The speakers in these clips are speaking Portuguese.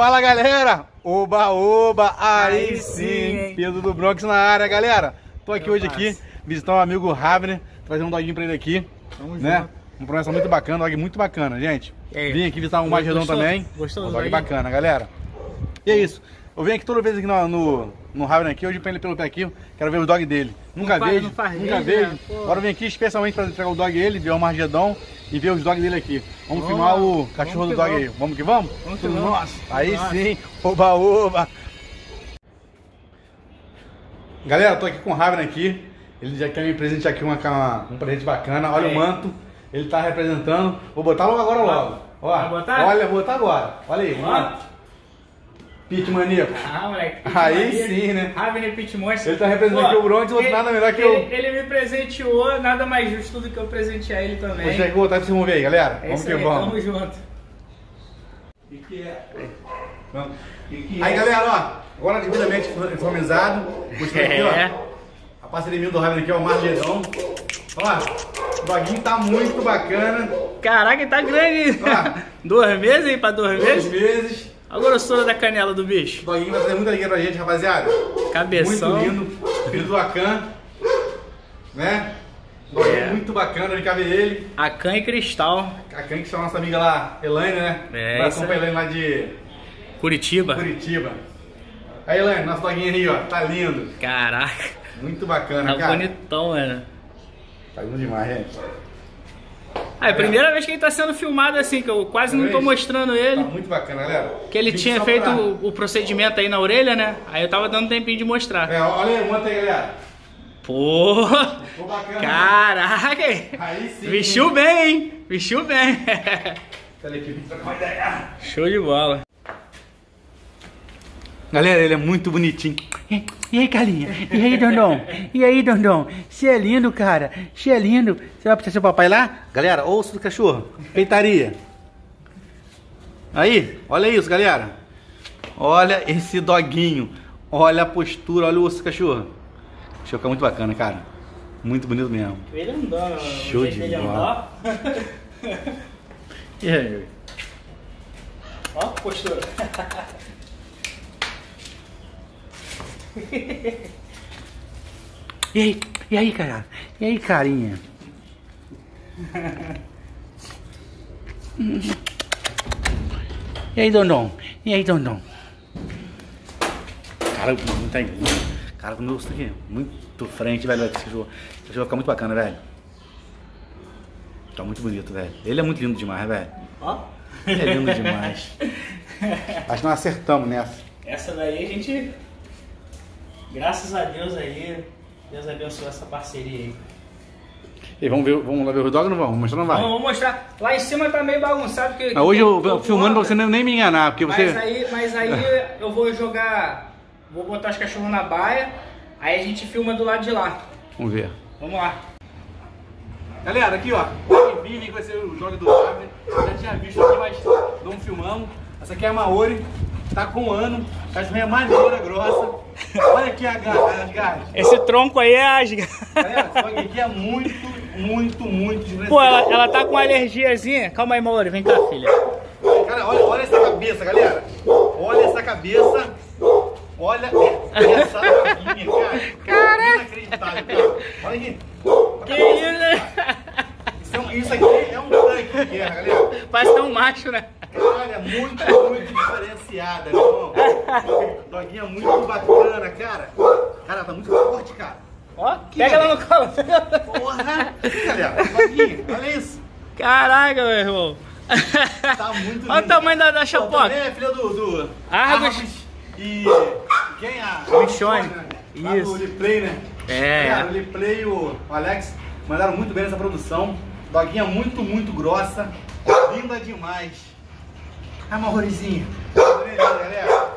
Fala galera! Oba, oba! Aí, Aí sim! hein? Pedro do Bronx na área, galera! Tô aqui Eu hoje faço. aqui, visitar um amigo Ravner, trazer um doguinho pra ele aqui, Tamo né? junto. Uma promessa muito bacana, um dog muito bacana, gente. Aí? Vim aqui visitar um? Magedon também. Gostou um do dog bacana, galera. E é isso. Eu venho aqui toda vez aqui no, no, no Ravner aqui, hoje pra ele pelo pé aqui, quero ver o dog dele. Nunca faz- vejo, não faz nunca vejo. né? Pô. Agora eu vim aqui especialmente pra entregar o dog dele, ver o Margedon e ver os dogs dele aqui. Vamos Vamos filmar lá. o cachorro Vamos do dog vamos. aí. Vamos que vamos? Vamos nosso. Aí Nossa. sim, oba, oba. Galera, tô aqui com o Ravner aqui. Ele já quer me presentear aqui uma, uma- um presente bacana. Olha É. o manto. Ele tá representando. Vou botar logo agora logo. Ó? Olha, vou botar agora. Olha aí, o manto. Pit maníaco. Ah, moleque. Aí sim, né? Ravener Pit Monster. Ele tá representando aqui o Bronx, outro ele- nada melhor que ele, eu. Ele me presenteou, nada mais justo do que eu presentear ele também. Vou chegar vou botar pra vocês vão ver aí, galera. É vamos que aí, vamos. tamo junto. O que, que é? Vamos. Que, que Aí é? galera, ó, agora devidamente informizado, mostrando aqui, É. ó. A parceria minha do Raven aqui é o Margedão. Ó, o doguinho tá muito bacana. Caraca, tá grande. Ah. Dois meses, hein? Pra dois Dois meses. meses. A grossura da canela do bicho. O doguinho vai trazer muita alegria pra gente, rapaziada. Cabeção. Muito lindo. Filho do Akan. Né? Doguinho É. muito bacana, de cabe ele. A can e cristal. A Kan que chama nossa amiga lá, Elaine, né? É, isso acompanhar aí. Elaine lá de Curitiba. Curitiba. Aí, Elaine, nosso doguinho aí, ó. Tá lindo. Caraca. Muito bacana, Tá cara. bonitão, mano. Tá lindo demais, gente. Ah, é a primeira vez que ele tá sendo filmado assim, que eu quase não tô mostrando Tá ele. muito bacana, galera. Que ele Vim tinha feito pra- o, o procedimento aí na orelha, né? Aí eu tava dando tempinho de mostrar. É, olha aí, manda aí, galera. Pô! Ficou bacana. Caraca! Aí sim. Vestiu bem, hein? Vestiu bem. Show de bola. Galera, ele é muito bonitinho. E aí, Carlinha? E aí, Dondon? E aí, Dondon? Você é lindo, cara. Você é lindo. Você vai pra seu papai lá? Galera, ouço do cachorro. Peitaria. Aí, olha isso, galera. Olha esse doguinho. Olha a postura, olha o osso do cachorro. O cachorro fica muito bacana, cara. Muito bonito mesmo. Ele andando, Show de bola. E aí? Ó, postura. E aí? E aí, cara? E aí, carinha? E aí, Dondon? E aí, Dondon? Cara, não tem. Cara, o meu aqui. Muito frente, velho. Esse cachorro, esse cachorro fica muito bacana, velho. Tá muito bonito, velho. Ele é muito lindo demais, velho. Ó. Ele é lindo demais. Acho que nós acertamos nessa. Essa daí a gente. Graças a Deus aí. Deus abençoou essa parceria aí. E vamos, ver, vamos lá ver o dog ou não vamos? Mostrar não vai. Vamos, vamos mostrar. Lá em cima tá meio bagunçado. Que, Ah, hoje eu que- filmando pra você nem nem me enganar, porque você. Mas aí, mas aí eu vou jogar. Vou botar os cachorros na baia. Aí a gente filma do lado de lá. Vamos ver. Vamos lá. Galera, aqui ó, Vive, que vai ser o jogo do Abner. Já tinha visto aqui, mas não filmamos. Essa aqui é a Maori, tá com um ano, cachorrinha maneira, grossa. Olha aqui a garra. Esse tronco aí é asga. Dog aqui é muito, muito, muito diferente. Pô, ela, ela tá com uma alergiazinha. Calma aí, Mauri, vem cá, filha. Cara, olha, olha essa cabeça, galera. Olha essa cabeça. Olha essa doguinha, cara. Cara. Inacreditável, cara. Olha aqui. Que isso? Isso, é um- isso aqui é um tanque de guerra, galera. Parece tão macho, né? Cara, é muito, muito diferenciada, meu irmão. Doguinha muito bacana, cara. Cara, tá muito forte, cara. Ó, pega ela no colo. Porra! Galera, doguinha, olha isso. Caraca, meu irmão. Tá muito lindo. Olha o tamanho da, da chapoca. também é filha do... do Argos. Argos E... Quem? A... Michone. né? Lá Isso. do Liplay, né? É. Cara, o Liplay e o o Alex mandaram muito bem nessa produção. Doguinha muito, muito grossa. Linda demais. Ah, Maurizinho. galera.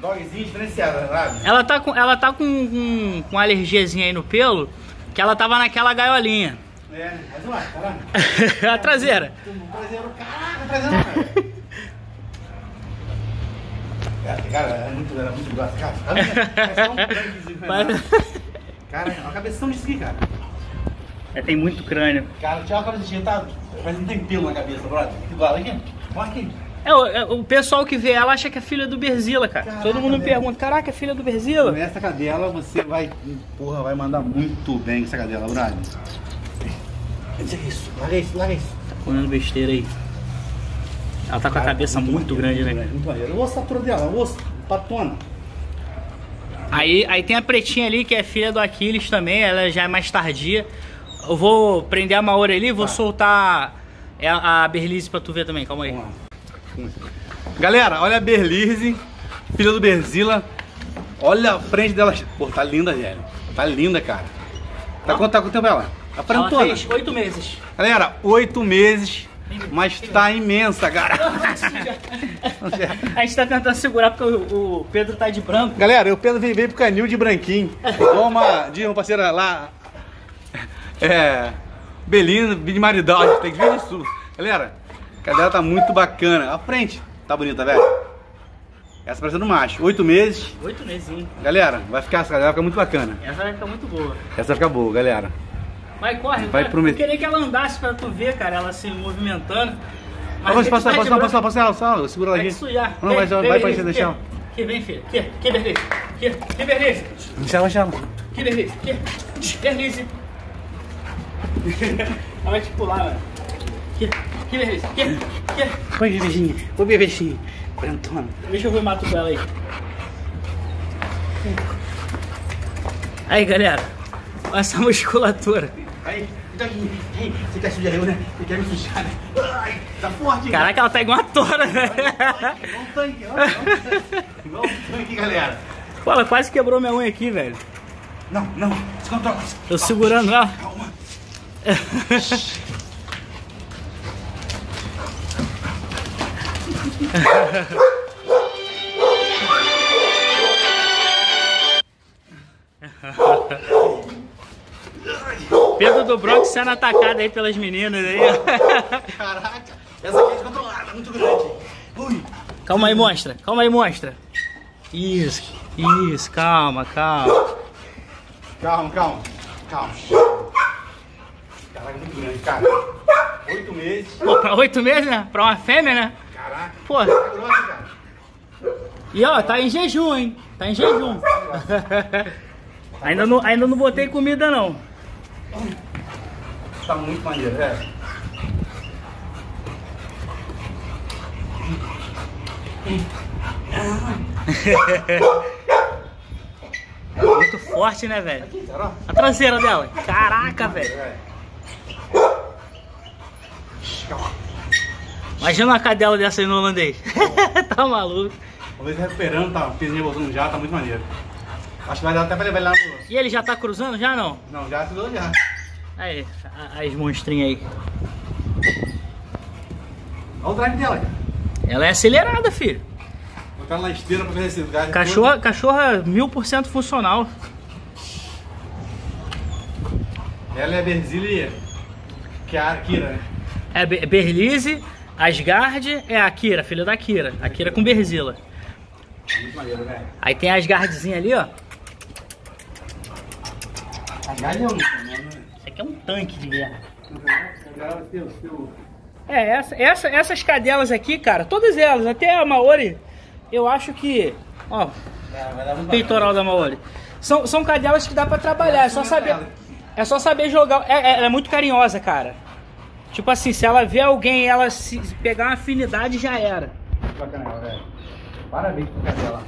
Dogzinho diferenciado, sabe? Ela tá com, ela tá com, com, com uma alergiazinha aí no pelo, que ela tava naquela gaiolinha. É, mas olha, caramba. a traseira. Traseiro, caraca, traseiro, cara. Cara, cara, é muito, é muito grossa, cara. Parece um tanquezinho, né? Cara, é uma cabeção disso aqui, cara. É, tem muito crânio. Cara, tinha uma cabecinha, tá? Mas não tem pelo na cabeça, brother. Igual aqui. Olha aqui. É, o, é, o pessoal que vê ela acha que é filha do Berzila, cara. Caraca, Todo mundo me pergunta, caraca, é filha do Berzila? Nessa cadela você vai, porra, vai mandar muito bem com essa cadela, Brad. Isso, isso, larga isso, larga isso. Tá comendo besteira aí. Ela tá com a cabeça muito grande, né? Muito maneiro. O osso, a altura dela, o osso, patona. Aí, aí tem a pretinha ali, que é filha do Aquiles também, ela já é mais tardia. Eu vou prender a Maori ali, vou soltar é, a a Berlize pra tu ver também, calma aí. Galera, olha a Berlize, filha do Berzila. Olha a frente dela. Pô, tá linda, velho. Tá linda, cara. Tá quanto, tá quanto tempo ela? A Ela frentona. fez oito meses. Galera, oito meses, mas tá imensa, cara. A gente tá tentando segurar porque o, o Pedro tá de branco. Galera, o Pedro veio, veio pro canil de branquinho. Igual uma, diz uma parceira lá. É. Belina de maridade. Tem que ver isso. Galera, a cadela tá muito bacana. A frente tá bonita, velho. Essa parecendo macho. Oito meses. Oito meses. Galera, vai ficar, essa cadela vai ficar muito bacana. Essa vai ficar muito boa. Essa vai ficar boa, galera. Vai, corre. Vai vai. prometer. Eu queria que ela andasse pra tu ver, cara, ela se movimentando. Ah, Passa, passa, passa, vai passa, passa, passa, segura ela Vai aqui. Não, vai, vai gente deixar. aqui. Vem, filho. Aqui, aqui, Berlize. Aqui, aqui, Berlize. Deixa ela, deixa ela. Aqui, Berlize. Aqui, Berlize. Ela vai te pular, mano. Aqui, aqui, Berlize. Aqui, aqui. Oi, bebezinha. Oi, bebezinha. Frentona. Deixa eu ver o mato com ela aí. Aí, galera. Olha essa musculatura. Aí, fica aqui. Ei, Você quer sujar eu, né? Você quer me sujar, né? Ai, tá forte, hein? Caraca, ela tá igual uma tora, né? Igual um tanque. Igual um tanque, galera. Pô, ela quase quebrou minha unha aqui, velho. Não, não, se controla. Tô segurando ela. Calma. Pedro do Bronx sendo atacado aí pelas meninas aí. Caraca, essa aqui é descontrolada, muito grande. Ui. Calma aí, mostra. Calma aí, mostra. Isso, isso, calma, calma. Calma, calma, calma. Caraca, muito grande, cara. Oito meses. Pô, pra oito meses, né? Pra uma fêmea, né? Pô, tá grossa, cara. e ó, tá em jejum, hein? Tá em jejum. ainda, não, ainda não botei comida, não. Tá muito maneiro, é. Muito forte, né, velho? Ó. A traseira dela. Caraca, velho. Imagina uma cadela dessa aí no holandês. tá maluco. Se recuperando, tá? O pezinho voltando já, tá muito maneiro. Acho que vai dar até pra levar ele lá no. E ele já tá cruzando? Já não? Não, já ajudou já. Aí, as monstrinhas aí. Olha o drive dela. Ela é acelerada, filho. Botar na esteira pra ver esse lugar. Cachorra, cachorra mil por cento funcional. Ela é a Berzili, que é a Akira, né? É Be- Berlise, Asgard é a Akira, filha da Akira. Akira com Berzila. Muito maneiro, velho. Aí tem a Asgardzinha ali, ó. A galha é um. Isso aqui é um tanque de guerra. Seu. É, essa, essa- essas cadelas aqui, cara, todas elas, até a Maori, eu acho que. Ó, muito peitoral da Maori. São, são cadelas que dá pra trabalhar, é só saber. É só saber jogar. É, é- ela é muito carinhosa, cara. Tipo assim, se ela vê alguém e ela se pegar uma afinidade, já era. Muito bacana velho. Parabéns pro cadela.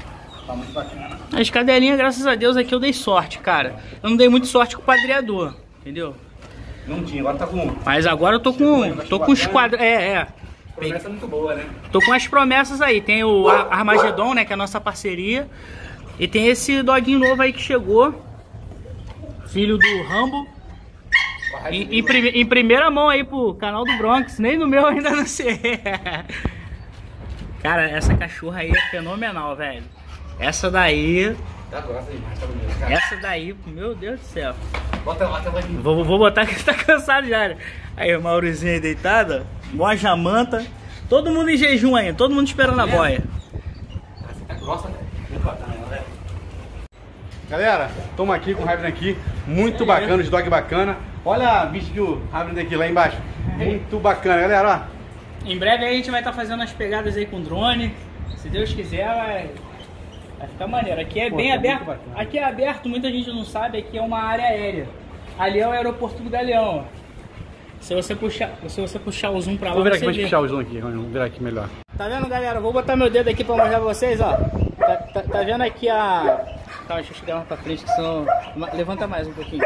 Tá muito bacana. As cadelinhas, graças a Deus, aqui eu dei sorte, cara. Eu não dei muito sorte com o padreador, entendeu? Não tinha, agora tá com. Mas agora eu tô com. tô com os quadros. É, é. Promessa muito boa, né? Tô com as promessas aí. Tem o Ar- Armagedon, né? Que é a nossa parceria. E tem esse doguinho novo aí que chegou. Filho do Rambo. Em, em prime- em primeira mão aí pro canal do Bronx. Nem no meu ainda não sei. Cara, essa cachorra aí é fenomenal, velho. Essa daí. Tá tá. Essa daí, meu Deus do céu. Bota lá. Vou, vou botar que tá cansado já. né? Aí o Maurizinho aí deitado, ó. Mó jamanta. Todo mundo em jejum ainda, todo mundo esperando a boia. Tá grossa, velho. Muito bacana ela, velho. Galera, estamos aqui com o Hybrid aqui. Muito bacana, os dog bacana. Olha a bicho do Hybrid aqui lá embaixo. Muito bacana, galera, ó. Em breve a gente vai estar fazendo as pegadas aí com drone. Se Deus quiser, vai, vai ficar maneiro. Aqui é Pô, bem tá aberto. Aqui é aberto, muita gente não sabe, aqui é uma área aérea. Ali é o aeroporto do Galeão. Se você puxar, se você puxar o zoom pra lá, Vou virar aqui vê. puxar o zoom aqui. Vamos virar aqui melhor. Tá vendo, galera? Vou botar meu dedo aqui pra mostrar pra vocês, ó. Tá, tá- tá vendo aqui a... Calma, deixa eu chegar mais pra frente, que senão... Ma- Levanta mais um pouquinho.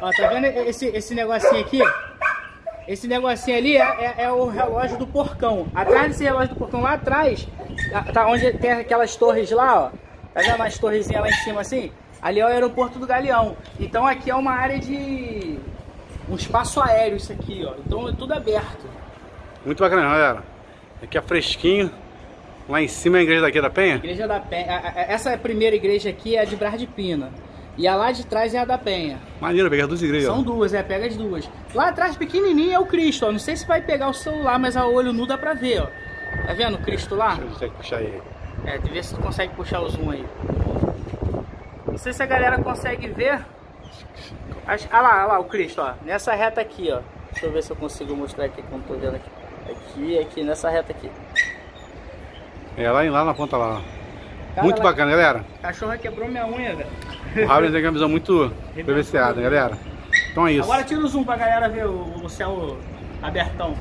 Ó, tá vendo esse, esse negocinho aqui? Esse negocinho ali é, é- é o relógio do porcão. Atrás desse relógio do porcão, lá atrás, tá- tá onde tem aquelas torres lá, ó. Tá vendo as torrezinhas lá em cima assim? Ali é o aeroporto do Galeão. Então aqui é uma área de... Um espaço aéreo isso aqui, ó. Então é tudo aberto. Muito bacana, galera. Aqui é fresquinho. Lá em cima é a igreja daqui da Penha. Igreja da Penha. Essa primeira igreja aqui é a de Bras de Pina. E a lá de trás é a da Penha. Maneiro, pegar duas igrejas. São duas, é, pega as duas. Lá atrás, pequenininho, é o Cristo, ó. Não sei se vai pegar o celular, mas a olho nu dá pra ver, ó. Tá vendo o Cristo lá? Deixa eu ver se eu puxar aí. É, de ver se tu consegue puxar o zoom aí. Não sei se a galera consegue ver. Acho- Ah lá, ah lá, o Cristo, ó. Nessa reta aqui, ó. Deixa eu ver se eu consigo mostrar aqui como tô vendo aqui. Aqui, aqui, nessa reta aqui. É lá, lá na ponta lá. ó. Cara, Muito lá- bacana, galera. A cachorra quebrou minha unha, velho. O Raven tem uma visão muito privilegiada, galera. Então é isso. Agora tira o zoom pra galera ver o, o céu abertão.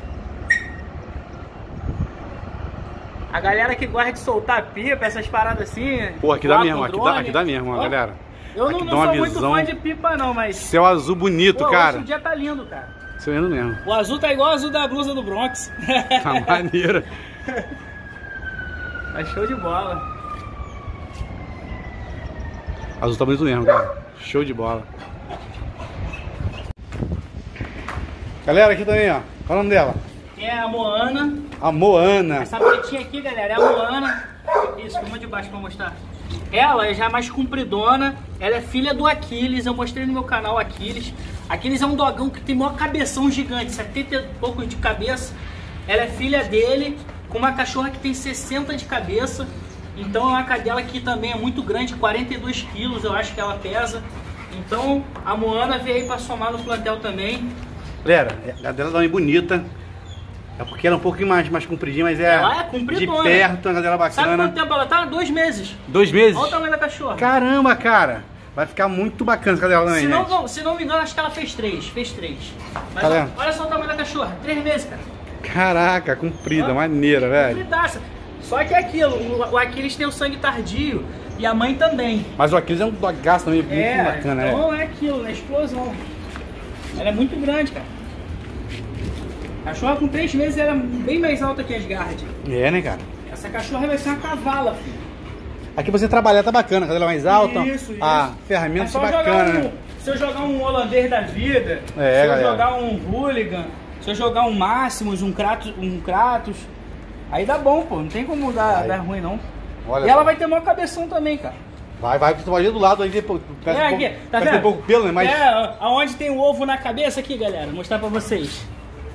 A galera que gosta de soltar pipa, essas paradas assim. Pô, aqui dá mesmo, aqui dá, aqui dá mesmo, ó, galera. Eu não, Aqui não uma sou muito visão. fã de pipa não, mas. Céu azul bonito, Pô, cara. Hoje o dia tá lindo, cara. Seu lindo mesmo. O azul tá igual o azul da blusa do Bronx. Tá maneiro. tá show de bola. Azul tá bonito mesmo, cara. Show de bola. Galera, aqui também, ó. Qual é o nome dela? Tem a Moana. A Moana. Essa pretinha aqui, galera, é a Moana. Isso, uma de baixo pra mostrar. Ela é já mais compridona. Ela é filha do Aquiles. Eu mostrei no meu canal Aquiles. Aquiles é um dogão que tem maior cabeção gigante, 70 e poucos de cabeça. Ela é filha dele, com uma cachorra que tem 60 de cabeça. Então é uma cadela que também é muito grande, 42 quilos eu acho que ela pesa. Então a Moana veio aí pra somar no plantel também. Galera, a dela também bonita. É porque ela é um pouquinho mais, mais compridinha, mas é, Ela é de perto, uma cadela Sabe bacana. quanto tempo ela tá? Dois meses. Dois meses? Olha o tamanho da cachorra. Caramba, cara. Vai ficar muito bacana essa cadela também, Se não, não- se não me engano, acho que ela fez três. Fez três. Mas Tá vendo? olha só o tamanho da cachorra. Três meses, cara. Caraca, comprida, Ó. maneira, velho. Compridaça. Só que é aquilo, o, Aquiles tem o sangue tardio e a mãe também. Mas o Aquiles é um dogaço também, muito é, bacana, né? então é aquilo, é explosão. Ela é muito grande, cara. Cachorra com três meses ela é bem mais alta que as Guard. É, né, cara? Essa cachorra vai ser uma cavala, filho. Aqui você trabalhar tá bacana, a cadela mais alta, Isso, isso. a É ferramenta só tá jogar bacana, um, né? Se eu jogar um holandês da vida, É, se eu galera. jogar um hooligan, se eu jogar um Máximos, um Kratos, um Kratos, aí dá bom, pô. Não tem como dar, dar ruim, não. Olha e ela só. vai ter maior cabeção também, cara. Vai, vai, porque tu vai ali do lado aí, depois, parece, é, um pouco, aqui, tá vendo? um pouco pelo, né? Mas É, aonde tem o ovo na cabeça aqui, galera. Vou mostrar pra vocês.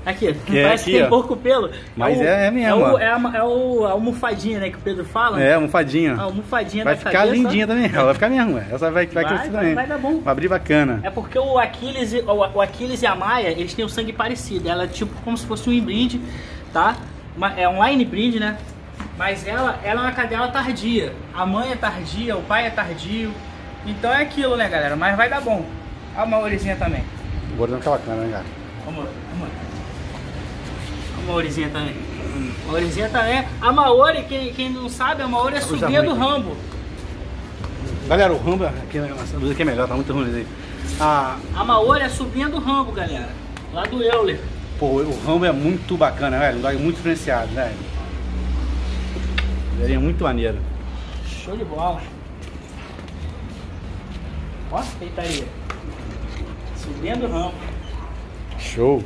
Aqui, Que é parece aqui, que tem ó. pouco pelo. Mas o- é- é mesmo, É, o, é, a, é o, a almofadinha, né, que o Pedro fala. é, almofadinha. A almofadinha Vai da ficar cabeça. lindinha também, ela vai ficar mesmo, essa vai, vai, Vai, crescer vai, também. vai dar bom. Vai abrir bacana. É porque o Aquiles, e- o, o Aquiles e a Maia, eles têm o sangue parecido. Ela é tipo como se fosse um inbrinde, tá? Uma- É um line breed, né? Mas ela, ela é uma cadela tardia. A mãe é tardia, o pai é tardio. Então é aquilo, né, galera? Mas vai dar bom. Olha uma orizinha também. O gordão fica bacana, né, cara? Vamos vamos lá. A Maorizinha também. A Maorizinha também. A Maori, quem, quem não sabe, a Maori é sobrinha do. Rambo. Galera, o Rambo, aqui, essa luz aqui é melhor, tá muito ruim aí. Ah, A Maori é sobrinha do Rambo, galera. Lá do Euler. Pô, o Rambo é muito bacana, velho. Um dog muito diferenciado, velho. Ele é muito maneiro. Show de bola. Ó, peitaria. Sobrinha do Rambo. Show.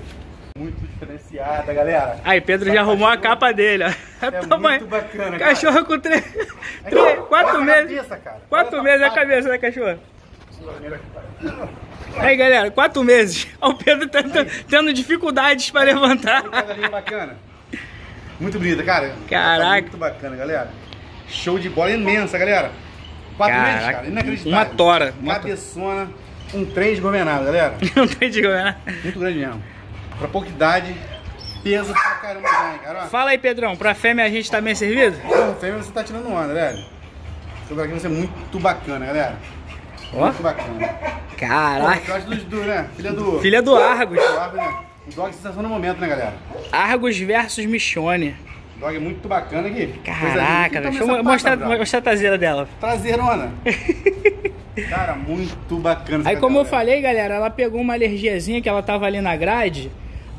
Muito diferenciada, galera. Aí, Pedro Essa já arrumou a capa dele, ó. É muito bacana, cara. Cachorro com três. É três- quatro meses. cabeça, cara. Quatro meses essa a cabeça da cachorra. Aí, galera, quatro meses. O Pedro tá tendo, tendo dificuldades para levantar. Bacana. Muito bonita, cara. Caraca. Tá muito bacana, galera. Show de bola imensa, galera. Quatro Caraca. meses, cara. Inacreditável. Uma tora, uma Cabeçona. Um trem desgovernado, galera. Não tem de né? Muito grande mesmo. Pra pouca idade. peso pra caramba já, cara. Fala aí, Pedrão, pra fêmea a gente tá bem servido? Porra, fêmea você tá tirando onda, velho. Esse dog vai ser muito bacana, galera. Ó. Muito bacana. Caraca. Eu acho do, né? Filha do... Filha do Argos. do né? O dog é sensação no momento, né, galera? Argos versus Michone. Dog é muito bacana aqui. Caraca, deixa eu mostrar, mostrar a traseira dela. Traseirona. Cara, muito bacana. Aí como eu cadela, falei, galera, ela pegou uma alergiazinha que ela tava ali na grade.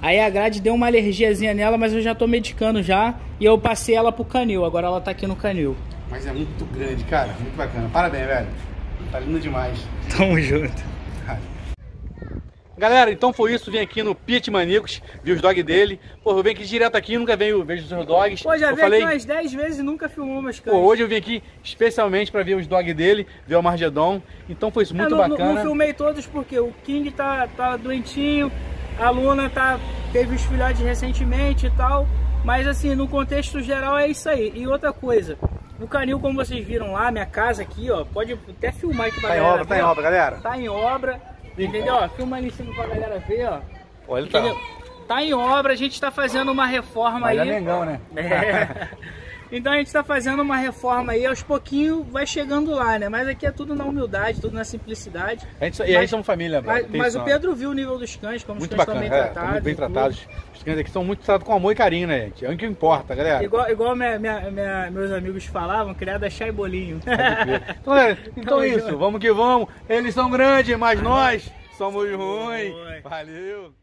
Aí a grade deu uma alergiazinha nela, mas eu já tô medicando já. E eu passei ela pro canil, agora ela tá aqui no canil. Mas é muito grande, cara. Muito bacana. Parabéns, velho. Tá lindo demais. Tamo junto. Galera, então foi isso. Vim aqui no Pit Manicos, vi os dogs dele. Pô, eu venho aqui direto aqui, nunca venho vejo os seus dogs. Pô, já eu veio falei, aqui umas 10 vezes e nunca filmou meus cães. pô, hoje eu vim aqui especialmente pra ver os dogs dele, ver o Margedon. Então foi isso muito É, não, não- bacana. Não filmei todos porque o King tá, tá doentinho, a Luna tá, teve os filhotes recentemente e tal. Mas assim, no contexto geral é isso aí. E outra coisa, o canil, como vocês viram lá, minha casa aqui, ó, pode até filmar aqui pra Tá em galera obra, tá ver, em ó. obra, galera. Tá em obra, entendeu? Ó, filma ali em cima pra galera ver, ó. Ele tá. Entendeu? Tá em obra, a gente tá fazendo uma reforma Mas é aí. Mengão, né? É. Então a gente tá fazendo uma reforma aí, aos pouquinhos vai chegando lá, né? Mas aqui é tudo na humildade, tudo na simplicidade. A gente, e aí somos família, Mas, mas o. Pedro viu o nível dos cães, como Muito os cães bacana, estão bem é, tratados. muito bem tratados. Os cães aqui são muito tratados com amor e carinho, né, gente? É o que importa, galera. Igual, igual minha- minha- minha- meus amigos falavam, criada chá e bolinho. Então, galera, então é isso, vamos que vamos. Eles são grandes, mas nós somos ruins. Valeu.